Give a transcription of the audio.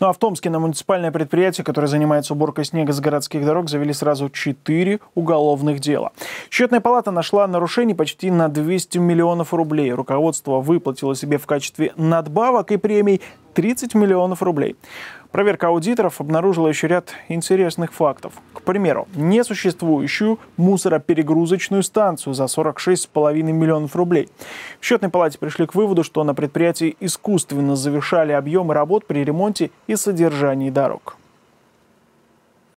Ну а в Томске на муниципальное предприятие, которое занимается уборкой снега с городских дорог, завели сразу четыре уголовных дела. Счетная палата нашла нарушений почти на 200 миллионов рублей. Руководство выплатило себе в качестве надбавок и премий 30 миллионов рублей. Проверка аудиторов обнаружила еще ряд интересных фактов. К примеру, несуществующую мусороперегрузочную станцию за 46,5 миллионов рублей. В счетной палате пришли к выводу, что на предприятии искусственно завышали объемы работ при ремонте и содержании дорог.